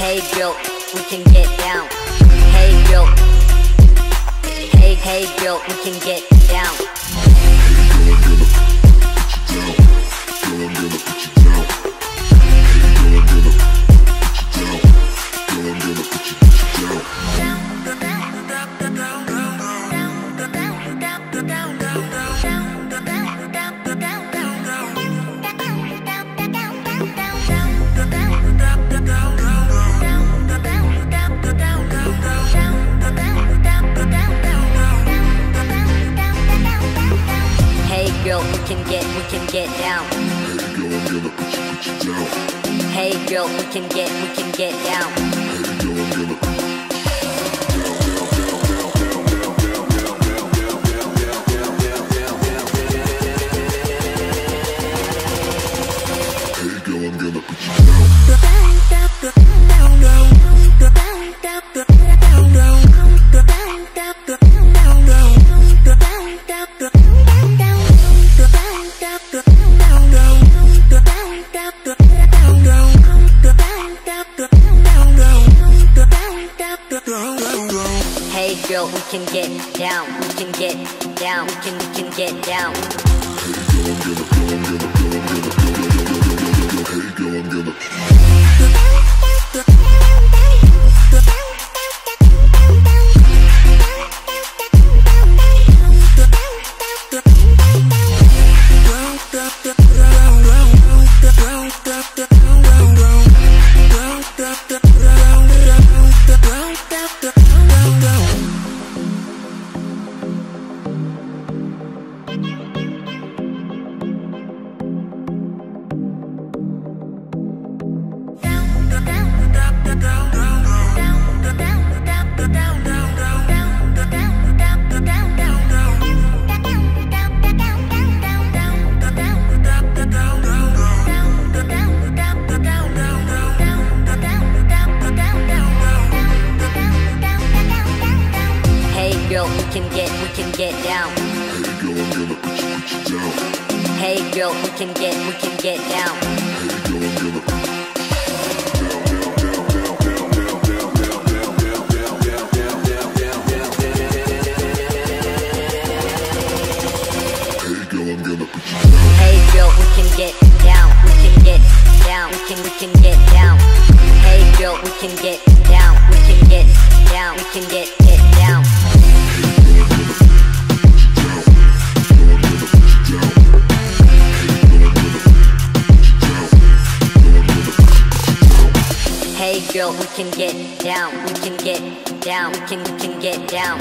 Hey girl, we can get down. Hey girl. Hey, hey girl, we can get down. Hey can get, we can get down. Hey girl, we can get, we can get down. Hey girl, we can get down. We can get down. We can, we can get down. Girl, we can get, we can get down. Hey girl, I'm we can get, we can get down. Hey girl, we can get down. We can get down. We can, we can get down. Hey girl, we can get Hey girl, we can get down. We can get down. We can, we can get down.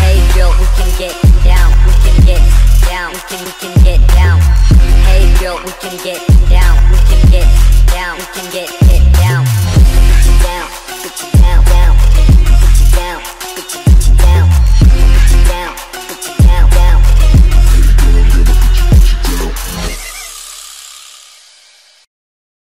Hey girl, we can get down. We can get down. We can, we can